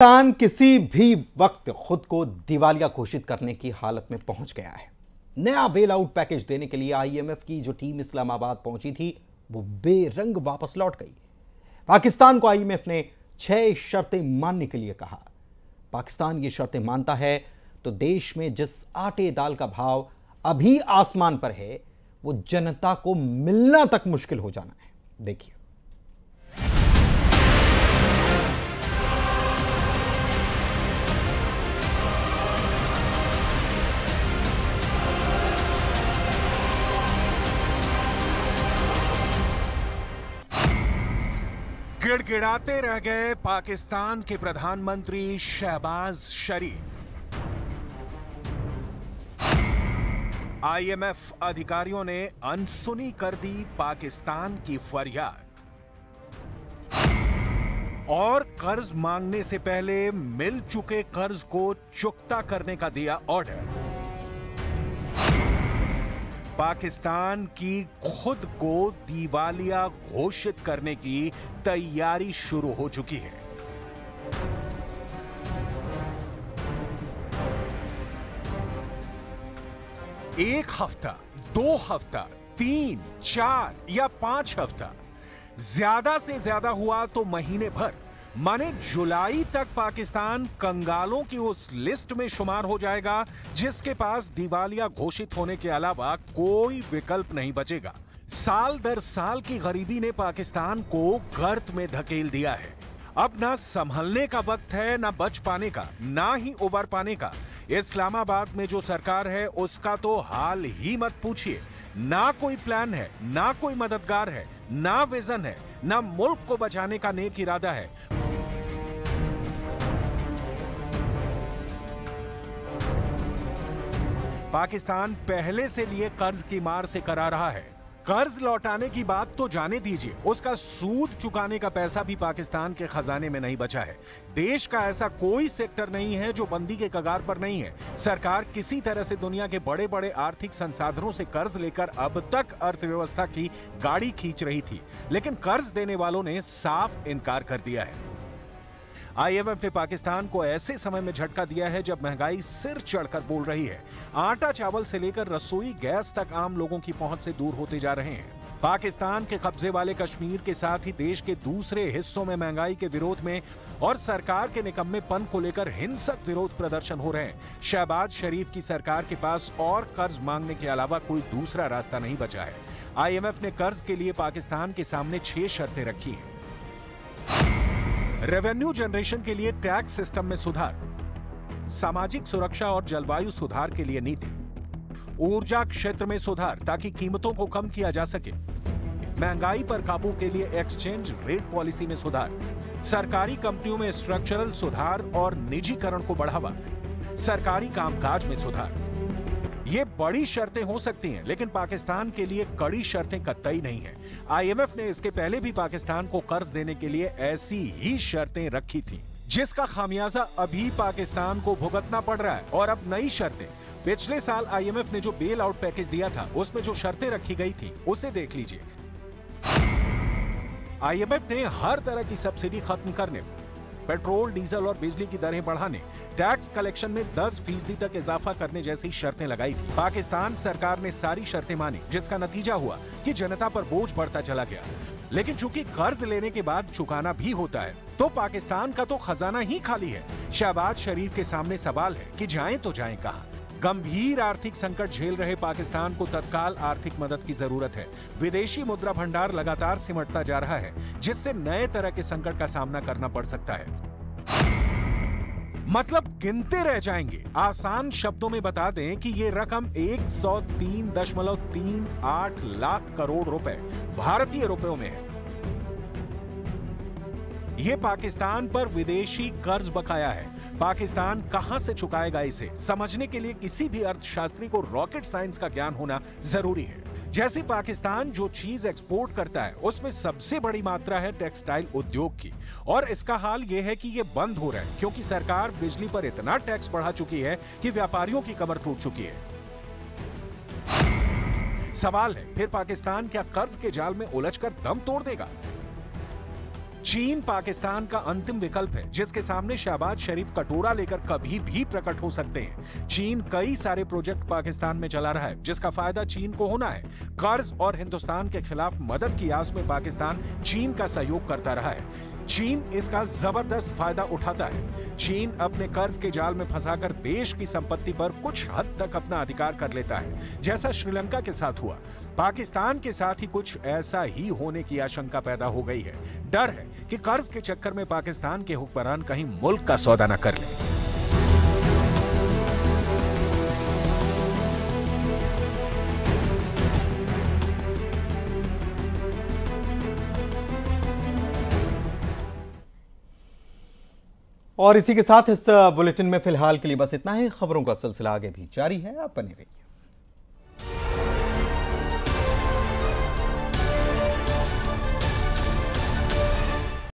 पाकिस्तान किसी भी वक्त खुद को दिवालिया घोषित करने की हालत में पहुँच गया है। नया बेल आउट पैकेज देने के लिए आईएमएफ की जो टीम इस्लामाबाद पहुँची थी, वो बेरंग वापस लौट गई। पाकिस्तान को आईएमएफ ने छह शर्तें मानने के लिए कहा। पाकिस्तान ये शर्तें मानता है तो देश में जिस आटे दाल का भाव अभी आसमान पर है, वो जनता को मिलना तक मुश्किल हो जाना है। देखिए। गिड़गिड़ाते रह गए पाकिस्तान के प्रधानमंत्री शहबाज शरीफ। आईएमएफ अधिकारियों ने अनसुनी कर दी पाकिस्तान की फरियाद। और कर्ज मांगने से पहले मिल चुके कर्ज को चुकता करने का दिया ऑर्डर। पाकिस्तान की खुद को दिवालिया घोषित करने की तैयारी शुरू हो चुकी है। एक हफ़्ता, दो हफ़्ता, तीन, चार या पाँच हफ़्ता, ज़्यादा से ज़्यादा हुआ तो महीने भर। माने जुलाई तक पाकिस्तान कंगालों की उस लिस्ट में शुमार हो जाएगा, जिसके पास दिवालिया घोषित होने के अलावा कोई विकल्प नहीं बचेगा। साल दर साल की गरीबी ने पाकिस्तान को गर्त में धकेल दिया है। अब ना संभलने का वक्त है, ना बच पाने का, ना ही उबर पाने का। इस्लामाबाद में जो सरकार है, उसका तो हाल ही मत पूछिए। ना कोई प्लान है, ना कोई मददगार है, ना विजन है, ना मुल्क को बचाने का नेक इरादा है। पाकिस्तान पहले से लिए कर्ज की मार से करा रहा है। कर्ज लौटाने की बात तो जाने दीजिए। उसका सूद चुकाने का पैसा भी पाकिस्तान के खजाने में नहीं बचा है। देश का ऐसा कोई सेक्टर नहीं है जो बंदी के कगार पर नहीं है। सरकार किसी तरह से दुनिया के बड़े बड़े आर्थिक संसाधनों से कर्ज लेकर अब तक अर्थव्यवस्था की गाड़ी खींच रही थी। लेकिन कर्ज देने वालों ने साफ़ इनकार कर दिया है। आईएमएफ ने पाकिस्तान को ऐसे समय में झटका दिया है जब महँगाई सिर चढ़कर बोल रही है। आटा चावल से लेकर रसोई गैस तक आम लोगों की पहुँच से दूर होते जा रहे हैं। पाकिस्तान के कब्जे वाले कश्मीर के साथ ही देश के दूसरे हिस्सों में महँगाई के विरोध में और सरकार के निकम्मेपन को लेकर हिंसक विरोध प्रदर्शन हो रहे हैं। शहबाज शरीफ की सरकार के पास और कर्ज मांगने के अलावा कोई दूसरा रास्ता नहीं बचा है। आईएमएफ ने कर्ज के लिए पाकिस्तान के सामने छह शर्तें रखी हैं। रेवेन्यू जनरेशन के लिए टैक्स सिस्टम में सुधार, सामाजिक सुरक्षा और जलवायु सुधार के लिए नीति, ऊर्जा क्षेत्र में सुधार ताकि कीमतों को कम किया जा सके। महँगाई पर काबू के लिए एक्सचेंज रेट पॉलिसी में सुधार, सरकारी कंपनियों में स्ट्रक्चरल सुधार और निजीकरण को बढ़ावा, सरकारी कामकाज में सुधार। ये बड़ी शर्तें हो सकती हैं, लेकिन पाकिस्तान के लिए कड़ी शर्तें कतई नहीं है। आईएमएफ ने इसके पहले भी पाकिस्तान को कर्ज देने के लिए ऐसी ही शर्तें रखी थी, जिसका खामियाजा अभी पाकिस्तान को भुगतना पड़ रहा है। और अब नई शर्तें। पिछले साल आईएमएफ ने जो बेल आउट पैकेज दिया था, उसमें जो शर्तें रखी गई थी, उसे देख लीजिए। आईएमएफ ने हर तरह की सब्सिडी खत्म करने पेट्रोल, डीजल और बिजली की दरें बढ़ाने, टैक्स कलेक्शन में 10 फ़ीसदी तक इजाफा करने जैसी शर्तें लगाई थी। पाकिस्तान सरकार ने सारी शर्तें मानी, जिसका नतीजा हुआ कि जनता पर बोझ बढ़ता चला गया। लेकिन चूँकि कर्ज लेने के बाद चुकाना भी होता है तो पाकिस्तान का तो खजाना ही खाली है। शहबाज शरीफ के सामने सवाल है की जाए तो जाए कहाँ? गंभीर आर्थिक संकट झेल रहे पाकिस्तान को तत्काल आर्थिक मदद की ज़रूरत है। विदेशी मुद्रा भंडार लगातार सिमटता जा रहा है, जिससे नए तरह के संकट का सामना करना पड़ सकता है। मतलब गिनते रह जाएँगे। आसान शब्दों में बता दें कि ये रकम 103.38 लाख करोड़ रुपए भारतीय रुपयों में है। ये पाकिस्तान पर विदेशी कर्ज बकाया है। पाकिस्तान कहाँ से चुकाएगा इसे? समझने के लिए किसी भी अर्थशास्त्री को रॉकेट साइंस का ज्ञान होना ज़रूरी है। जैसे पाकिस्तान जो चीज़ एक्सपोर्ट करता है, उसमें सबसे बड़ी मात्रा है टेक्सटाइल उद्योग की। और इसका हाल यह है कि यह बंद हो रहा है, क्योंकि सरकार बिजली पर इतना टैक्स बढ़ा चुकी है कि व्यापारियों की कमर टूट चुकी है। सवाल है, फिर पाकिस्तान क्या कर्ज के जाल में उलझकर दम तोड़ देगा? चीन पाकिस्तान का अंतिम विकल्प है, जिसके सामने शहबाज शरीफ कटोरा लेकर कभी भी प्रकट हो सकते हैं। चीन कई सारे प्रोजेक्ट पाकिस्तान में चला रहा है, जिसका फ़ायदा चीन को होना है। कर्ज और हिंदुस्तान के खिलाफ मदद की आस में पाकिस्तान चीन का सहयोग करता रहा है। चीन इसका ज़बरदस्त फ़ायदा उठाता है। चीन अपने कर्ज के जाल में फंसाकर देश की संपत्ति पर कुछ हद तक अपना अधिकार कर लेता है, जैसा श्रीलंका के साथ हुआ। पाकिस्तान के साथ ही कुछ ऐसा ही होने की आशंका पैदा हो गई है। डर है कि कर्ज के चक्कर में पाकिस्तान के हुक्मरान कहीं मुल्क का सौदा न कर ले। और इसी के साथ इस बुलेटिन में फ़िलहाल के लिए बस इतना ही। खबरों का सिलसिला आगे भी जारी है। आप बने रहिए।